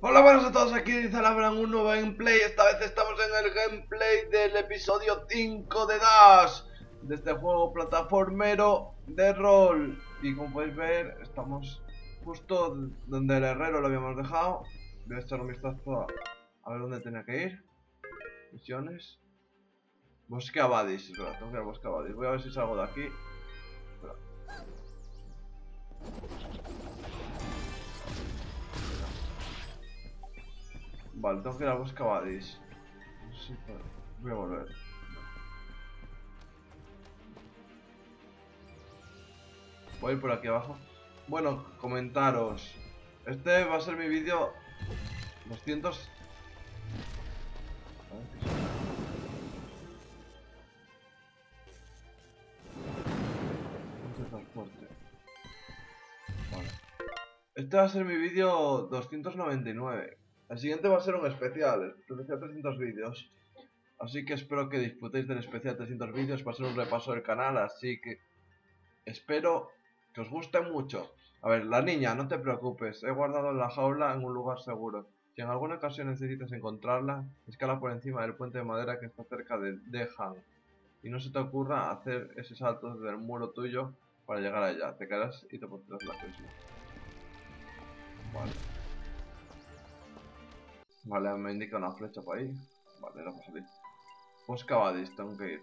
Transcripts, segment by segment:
Hola, buenas a todos, aquí dice Labran un nuevo gameplay. Esta vez estamos en el gameplay del episodio 5 de Dash, de este juego plataformero de rol. Y como podéis ver, estamos justo donde el herrero lo habíamos dejado. Voy a echar un vistazo a ver dónde tenía que ir. Misiones. Bosque Abadis, espera, tengo que ir Bosque Abadis. Voy a ver si salgo de aquí. Vale, tengo que ir Abadis. No sé si puedo- Voy a volver. Voy a por aquí abajo. Bueno, comentaros. Este va a ser mi vídeo 200... A ver qué es. Punto de transporte. Vale. Este va a ser mi vídeo 299. El siguiente va a ser un especial, especial 300 vídeos. Así que espero que disfrutéis del especial 300 vídeos. Va a ser un repaso del canal, así que espero que os guste mucho. A ver, la niña, no te preocupes. He guardado la jaula en un lugar seguro. Si en alguna ocasión necesitas encontrarla, escala por encima del puente de madera que está cerca de Dehan. Y no se te ocurra hacer ese salto desde el muro tuyo para llegar allá. Te caerás y te pondrás la crisis. Vale. Vale, me indica una flecha por ahí. Vale, no puedo salir. Bosque Abadis, tengo que ir.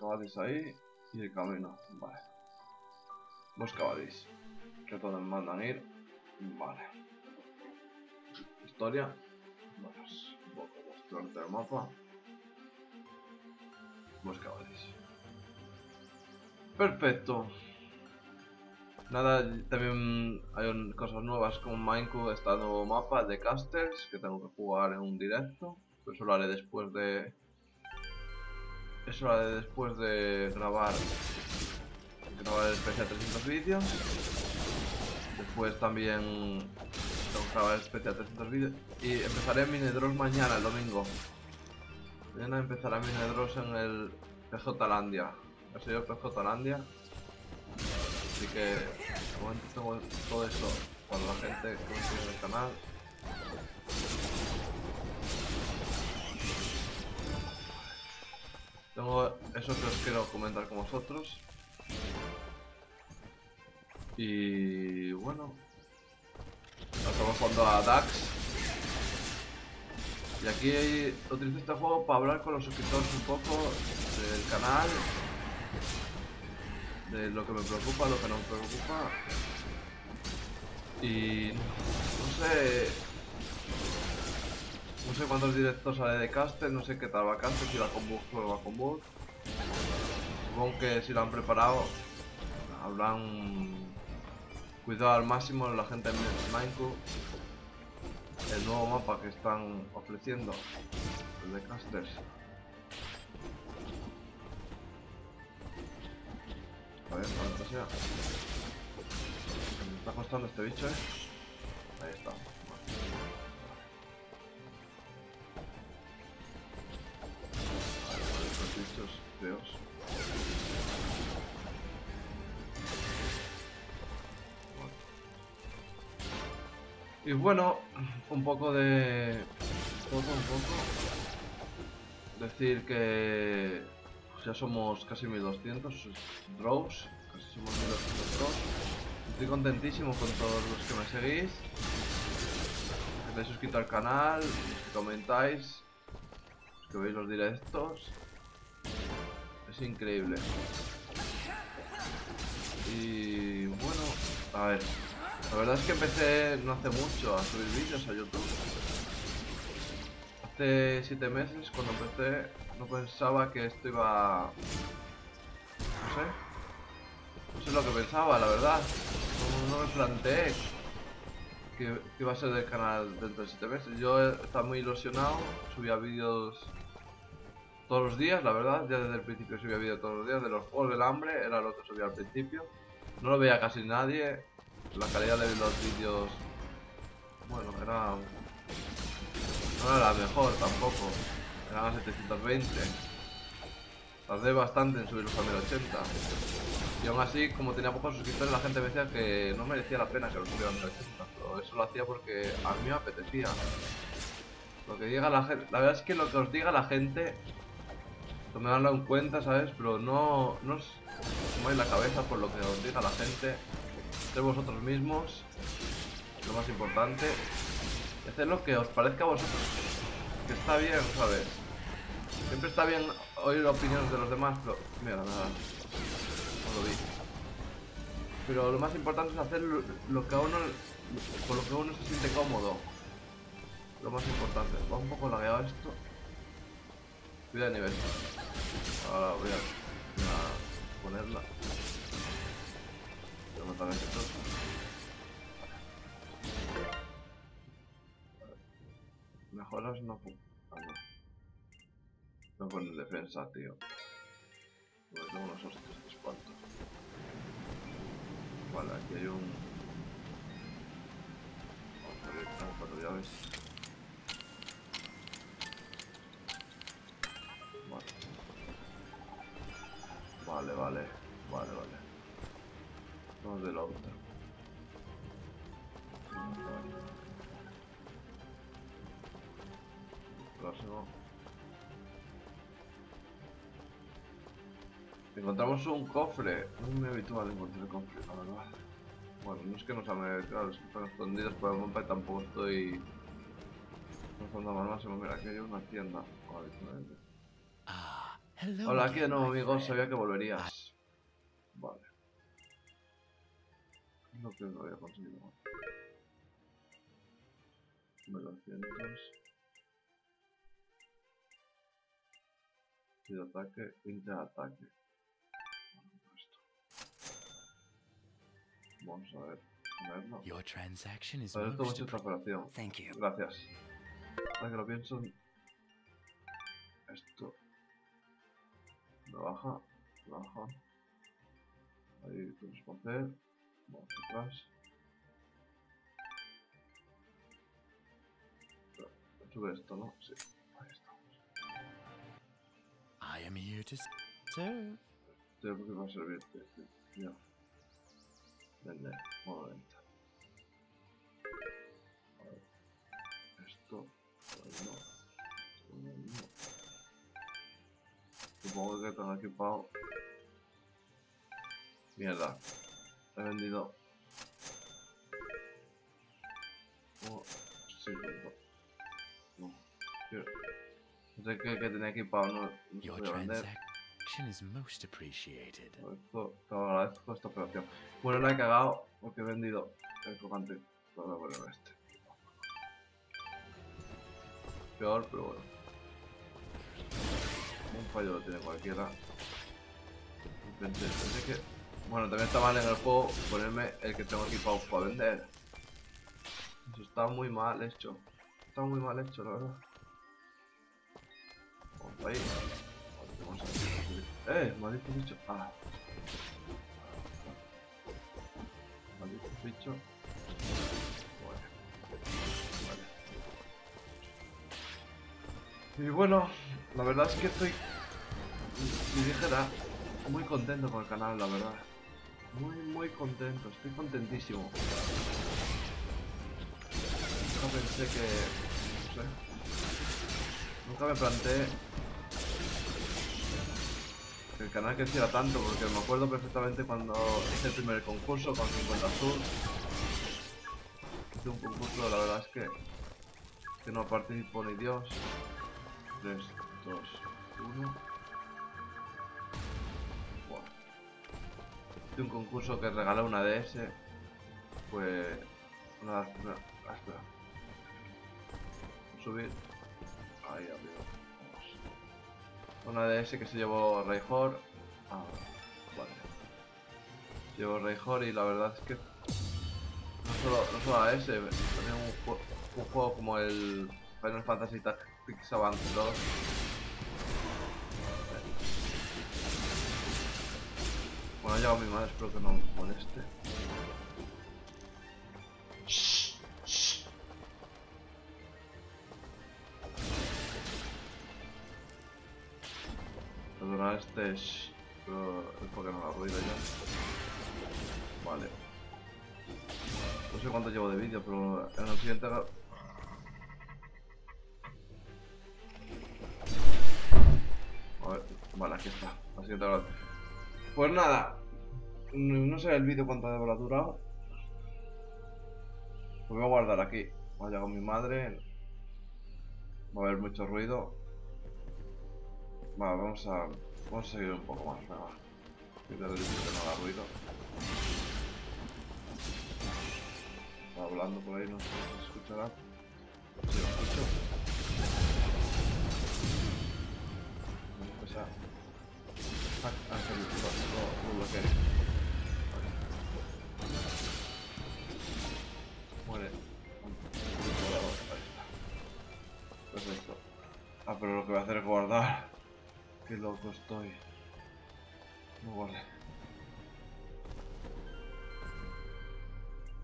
Abadis ahí y el camino. Vale. Bosque Abadis. Que todos me mandan ir. Vale. Historia. Vamos. Un poco mostrarte el mapa. Abadis. Perfecto. Nada, también hay un- cosas nuevas como Minecraft, está nuevo mapa de casters que tengo que jugar en un directo. Eso lo haré después de. Eso lo haré después de grabar. Grabar el especial 300 vídeos. Después también tengo que grabar el especial 300 vídeos. Y empezaré Minedros mañana, el domingo. Mañana empezará Minedros en el PJ Landia. Soy el PJ Landia. Así que de tengo todo eso para la gente que me sigue en el canal. Tengo eso que os quiero comentar con vosotros. Y bueno, estamos jugando a Dax. Y aquí utilizo este juego para hablar con los suscriptores un poco del canal de lo que me preocupa, lo que no me preocupa. Y no sé. No sé cuántos directos haré de caster, no sé qué tal va caster, si va con bug o va con bug. Supongo que si lo han preparado, habrán cuidado al máximo la gente de Minecraft. El nuevo mapa que están ofreciendo, el de casters. A ver, cuánto sea. Me está costando este bicho, eh. Ahí está. Feos. Y bueno, un poco de... Poco, un poco. Decir que ya somos casi 1200 draws, casi somos 1200 draws. Estoy contentísimo con todos los que me seguís. Que estáis suscrito al canal, que comentáis, que veis los directos. Es increíble. Y bueno, a ver. La verdad es que empecé no hace mucho a subir vídeos a YouTube. Hace 7 meses cuando empecé no pensaba que esto iba... No sé. No sé lo que pensaba, la verdad. No, me planteé que, que iba a ser del canal dentro de 7 meses. Yo estaba muy ilusionado, subía vídeos todos los días, la verdad. Ya desde el principio subía vídeos todos los días. De los juegos del hambre era lo que subía al principio. No lo veía casi nadie. La calidad de los vídeos... Bueno, era... No era la mejor tampoco. A 720. Tardé bastante en subirlos a 1080. Y aún así, como tenía pocos suscriptores, la gente decía que no merecía la pena que lo subieran de 80. Pero eso lo hacía porque a mí me apetecía. Lo que diga la gente... La verdad es que lo que os diga la gente... dan en cuenta, ¿sabes? Pero no, no os tomáis la cabeza por lo que os diga la gente. Ser vosotros mismos. Lo más importante. Y hacer lo que os parezca a vosotros que está bien, ¿sabes? Siempre está bien oír opiniones de los demás, pero... Mira, nada. No lo vi. Pero lo más importante es hacer lo, que a uno... Con lo que uno se siente cómodo. Lo más importante. Va un poco lagueado esto. Cuida de nivel. Ahora voy a, ponerla. A matar esto. Mejoras no... Ah, no. Voy a poner defensa, tío. Porque tengo unos hostias de espanto. Vale, aquí hay un... Vamos a ver, tengo cuatro llaves. Encontramos un cofre. No es muy habitual encontrar cofre, la verdad. Bueno, no es que no se me... Claro, es que están escondidos por el mapa y tampoco estoy... Pensando más más, mira, aquí hay una tienda. Hola, aquí de nuevo, amigos. Sabía que volverías. Vale. No creo que lo había conseguido. 900. Y de ataque, 20 de ataque. Vamos a ver. Verlo. Your transaction is Agradezco mucho esta operación. Thank you. Gracias. Ahora que lo pienso. Esto. Lo baja. Lo baja. Ahí tenemos que hacer. Vamos atrás. Sube esto, ¿no? Sí. Ahí estamos. I am here to serve. Esto va a servirte. Ya. Vende, un momento. Esto, no. no. Supongo que tengo equipado. Mierda. He vendido. Oh, sí, no. No sé qué, que tenía equipado, no, no se puede vender is most appreciated. Esto, te agradezco esta operación. Bueno, la he cagado porque he vendido el cojante. Voy a poner este. Peor, pero bueno. Un fallo lo tiene cualquiera. Bueno, también está mal en el juego ponerme el que tengo equipado para vender. Eso está muy mal hecho. Está muy mal hecho, la verdad. Vamos ahí. Vamos a eh, maldito bicho. Ah. Maldito bicho. Bueno. Vale. Y bueno, la verdad es que estoy, mi dijera, muy contento con el canal, la verdad. Muy, muy contento, estoy contentísimo. Nunca pensé que... no sé. Nunca me planteé el canal creciera tanto, porque me acuerdo perfectamente cuando hice el primer concurso con 50 Sur. Hice un concurso, la verdad es que, que no participó ni Dios. 3, 2, 1. Hice un concurso que regaló una DS. Pues... Una... una ah, espera. Subir. Ahí arriba. Una DS que se llevó Rayhor. Ah, vale. Se llevó Rayhor y la verdad es que no solo, no solo a ese, también un, un, juego como el Final Fantasy Tactics Advance 2. Bueno, ha llegado mi madre, espero que no moleste. Este es... Es porque no la ruido ya. Vale. No sé cuánto llevo de vídeo, pero en el siguiente... A vale, aquí está. La siguiente Pues nada. No sé el vídeo cuánto habrá durado. Pues voy a guardar aquí. Va a llegar mi madre. Va a haber mucho ruido. Vale, vamos a, vamos a seguir un poco más. Venga. Quitar el que no haga ruido. Está hablando por ahí, no sé si se escuchará. Sí, lo escucho. Vamos a empezar. Ah, ah, que lo, lo, lo bloqueé. Muere. Ahí está. Perfecto. Ah, pero lo que voy a hacer es guardar. Qué loco estoy. No.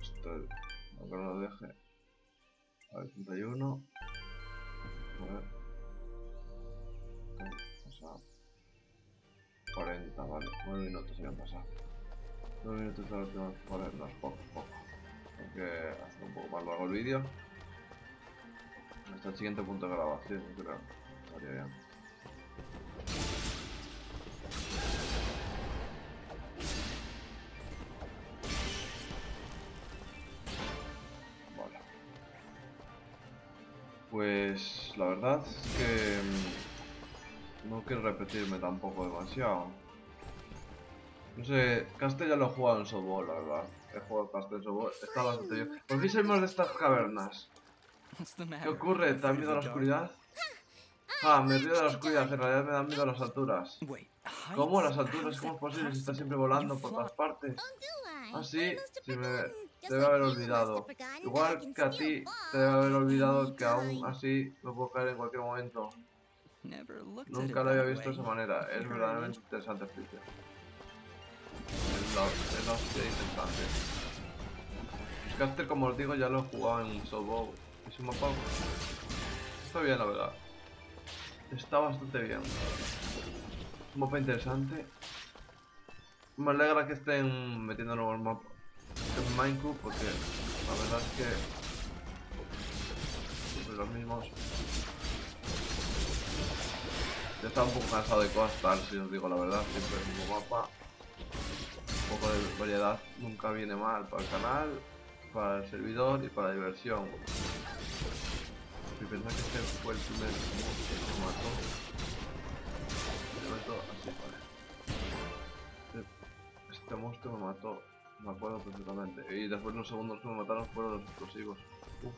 Estoy. Aunque no lo deje. A ver, 31. A ver. Pasado. 40, vale. 9 minutos ya han pasado. 9 minutos última. Vale, no es poco, poco. Hay que hacer un poco más largo el vídeo. Hasta el siguiente punto de grabación, creo. Estaría bien. Pues la verdad es que mm, no quiero repetirme tampoco demasiado. No sé, Castel ya lo he jugado en softball, la verdad. He jugado Castel en softball, está bastante bien. ¿Por qué salimos de estas cavernas? ¿Qué ocurre? ¿Te da miedo a la oscuridad? Ah, me río de la oscuridad, en realidad me dan miedo a las alturas. ¿Cómo? ¿Las alturas? ¿Cómo es posible si estás siempre volando por todas partes? Ah, sí, sí me debe haber olvidado. Igual que a ti, te debe haber olvidado que aún así me puedo caer en cualquier momento. Nunca lo había visto de esa manera. Es verdaderamente interesante, Flicker. Es la, es la hostia interesante. Caster, como os digo, ya lo he jugado en Softball. Es un mapa... Está bien, la verdad. Está bastante bien. Un mapa interesante. Me alegra que estén metiendo nuevos mapas en Minecraft porque la verdad es que siempre los mismos. Ya estaba un poco cansado de costar, si os digo la verdad, siempre el mismo mapa. Un poco de variedad nunca viene mal para el canal, para el servidor y para la diversión. Y pensar que este fue el primer que se mató. Se mató así, vale. Este monstruo me mató, me acuerdo perfectamente. Y después los segundos que me mataron fueron los explosivos. Uf,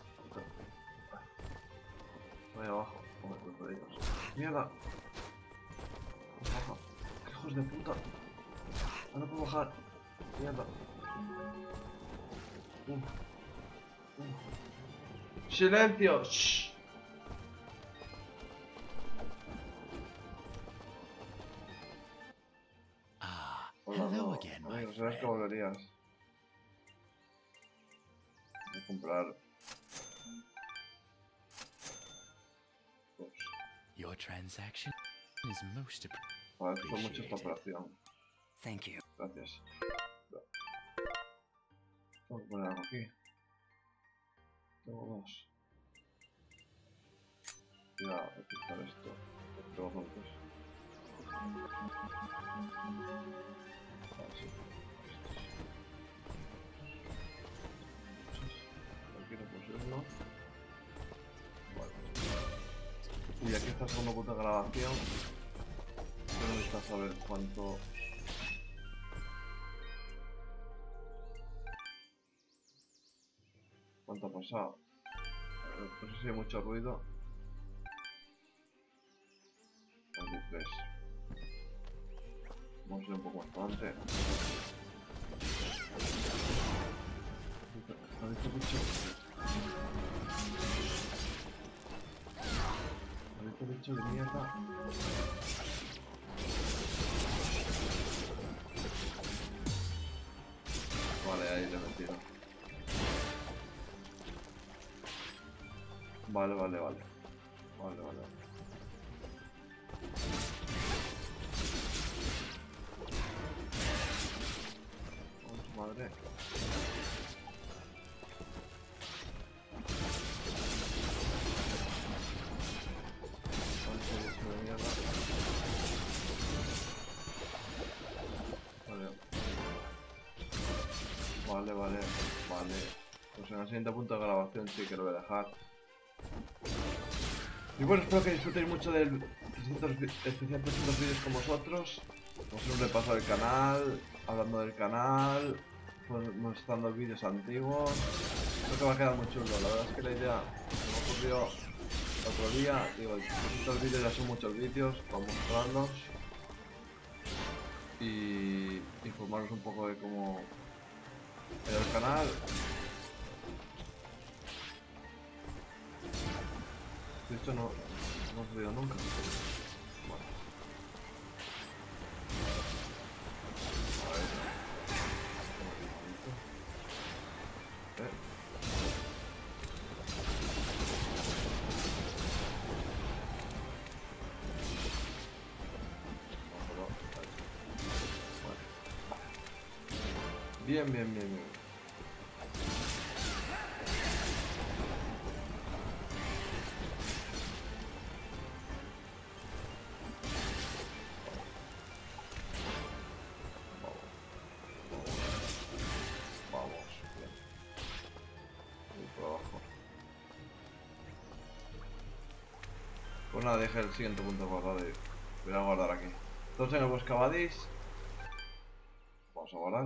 Voy abajo, como por ellos. ¡Mierda! Baja. ¡Qué hijos de puta! Ah, no puedo bajar. Mierda. Uf. Uf. ¡Silencio! ¡Shh! Hello again, my Amigo, ¿sabes que volverías? Comprar. Your transaction is most appre- Vale, fue mucho esta Appreciate it. operación. Thank you. Gracias. Tengo que poner algo aquí. Tengo dos. Voy a quitar esto. Tengo juntos. Y aquí está el segundo punto de grabación. Pero necesito saber cuánto ¿Cuánto ha pasado? No sé si hay mucho ruido. Tres. Vamos a ir un poco más adelante. ¿Ha visto ¿Ha visto bicho de mierda? Vale, ahí le he metido. Vale, vale, vale. Vale, vale. Madre. Siguiente punto de grabación sí que lo voy a dejar. Y bueno, espero que disfrutéis mucho del 300 vi- especial 300 vídeos con vosotros. Vamos a un repaso del canal, hablando del canal, pues, mostrando vídeos antiguos. Creo que va a quedar muy chulo. La verdad es que la idea se me ocurrió otro día. Digo, 300 vídeos ya son muchos vídeos para mostrarlos. Y informaros un poco de cómo era el canal. Hecho no, no he subido nunca. Bien, bien, bien. Pues el siguiente punto guardado y voy a guardar aquí. Entonces en el Boscabadis. Vamos a guardar.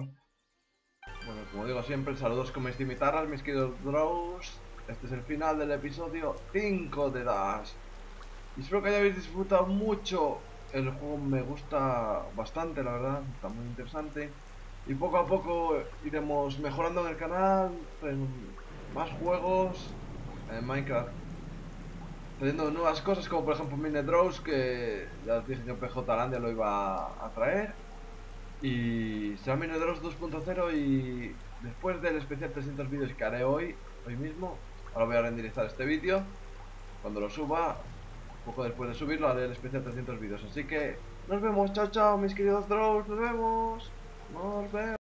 Bueno, como digo siempre, saludos con mis cimitarras, mis queridos draws. Este es el final del episodio 5 de Dash. Y espero que hayáis disfrutado mucho. El juego me gusta bastante, la verdad. Está muy interesante. Y poco a poco iremos mejorando en el canal. En más juegos. En Minecraft. Trayendo nuevas cosas como por ejemplo Mine Draws. Que ya dije que PJ Landia lo iba a traer. Y será Mine Draws 2.0 y después del especial 300 vídeos que haré hoy, hoy mismo, ahora voy a renderizar este vídeo. Cuando lo suba, poco después de subirlo, haré el especial 300 vídeos. Así que nos vemos, chao chao mis queridos Draws, nos vemos. Nos vemos.